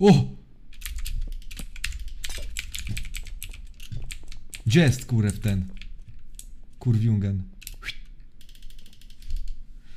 O! Gdzie jest kurew ten? Kurwiungen.